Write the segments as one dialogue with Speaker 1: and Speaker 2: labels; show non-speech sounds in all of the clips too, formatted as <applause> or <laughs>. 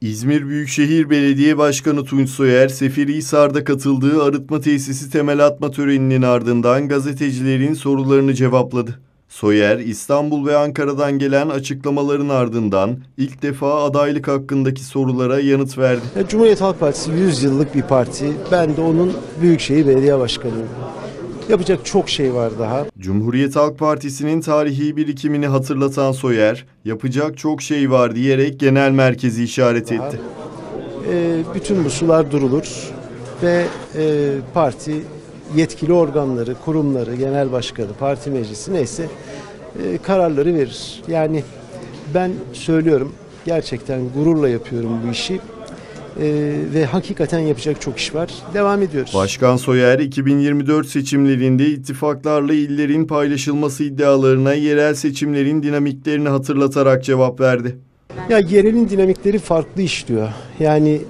Speaker 1: İzmir Büyükşehir Belediye Başkanı Tunç Soyer, Seferihisar'da katıldığı arıtma tesisi temel atma töreninin ardından gazetecilerin sorularını cevapladı. Soyer, İstanbul ve Ankara'dan gelen açıklamaların ardından ilk defa adaylık hakkındaki sorulara yanıt verdi.
Speaker 2: Cumhuriyet Halk Partisi 100 yıllık bir parti. Ben de onun Büyükşehir Belediye Başkanıyım. Yapacak çok şey var daha.
Speaker 1: Cumhuriyet Halk Partisi'nin tarihi birikimini hatırlatan Soyer, yapacak çok şey var diyerek genel merkezi işaret etti.
Speaker 2: Ee, bütün bu sular durulur ve e, parti yetkili organları, kurumları, genel başkanı, parti meclisi neyse e, kararları verir. Yani ben söylüyorum gerçekten gururla yapıyorum bu işi. Ee, ve hakikaten yapacak çok iş var. Devam ediyoruz.
Speaker 1: Başkan Soyer 2024 seçimlerinde ittifaklarla illerin paylaşılması iddialarına yerel seçimlerin dinamiklerini hatırlatarak cevap verdi.
Speaker 2: Ya yerelin dinamikleri farklı işliyor. Yani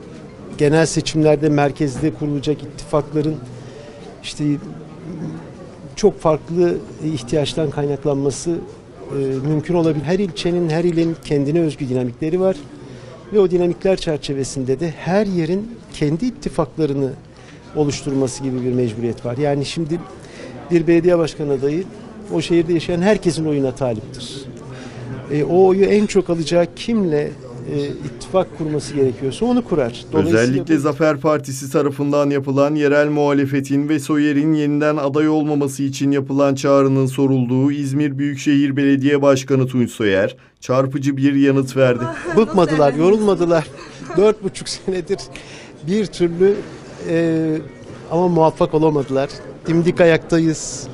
Speaker 2: genel seçimlerde merkezde kurulacak ittifakların işte çok farklı ihtiyaçtan kaynaklanması e, mümkün olabilir. Her ilçenin, her ilin kendine özgü dinamikleri var. Ve o dinamikler çerçevesinde de her yerin kendi ittifaklarını oluşturması gibi bir mecburiyet var. Yani şimdi bir belediye başkan adayı o şehirde yaşayan herkesin oyuna taliptir. E, o oyu en çok alacağı kimle e, ittifak kurması gerekiyorsa onu kurar.
Speaker 1: Özellikle bu... Zafer Partisi tarafından yapılan yerel muhalefetin ve Soyer'in yeniden aday olmaması için yapılan çağrının sorulduğu İzmir Büyükşehir Belediye Başkanı Tunç Soyer çarpıcı bir yanıt verdi.
Speaker 2: Bıkmadılar, yorulmadılar. <laughs> Dört buçuk senedir bir türlü e, ama muvaffak olamadılar. Dimdik ayaktayız.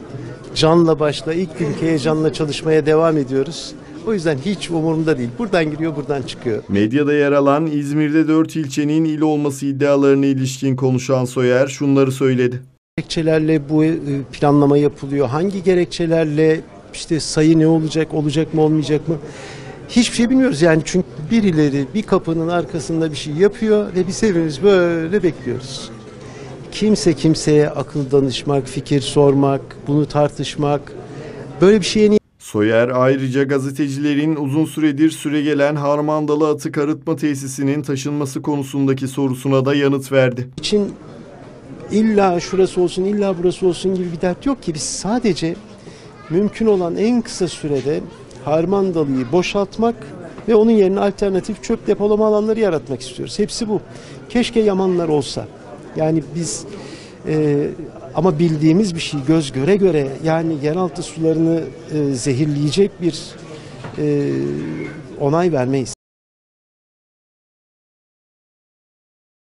Speaker 2: Canla başla, ilk günkü heyecanla çalışmaya devam ediyoruz. O yüzden hiç umurumda değil. Buradan giriyor, buradan çıkıyor.
Speaker 1: Medyada yer alan İzmir'de dört ilçenin il olması iddialarına ilişkin konuşan Soyer şunları söyledi.
Speaker 2: Gerekçelerle bu e, planlama yapılıyor. Hangi gerekçelerle işte sayı ne olacak, olacak mı, olmayacak mı? Hiçbir şey bilmiyoruz yani çünkü birileri bir kapının arkasında bir şey yapıyor ve biz hepimiz böyle bekliyoruz. Kimse kimseye akıl danışmak, fikir sormak, bunu tartışmak böyle bir şeye
Speaker 1: Soyer ayrıca gazetecilerin uzun süredir süregelen Harmandalı Atık Arıtma Tesisi'nin taşınması konusundaki sorusuna da yanıt verdi.
Speaker 2: İçin illa şurası olsun illa burası olsun gibi bir dert yok ki biz sadece mümkün olan en kısa sürede Harmandalı'yı boşaltmak ve onun yerine alternatif çöp depolama alanları yaratmak istiyoruz. Hepsi bu. Keşke Yamanlar olsa. Yani biz e, ama bildiğimiz bir şey göz göre göre yani yeraltı sularını e, zehirleyecek bir e, onay vermeyiz.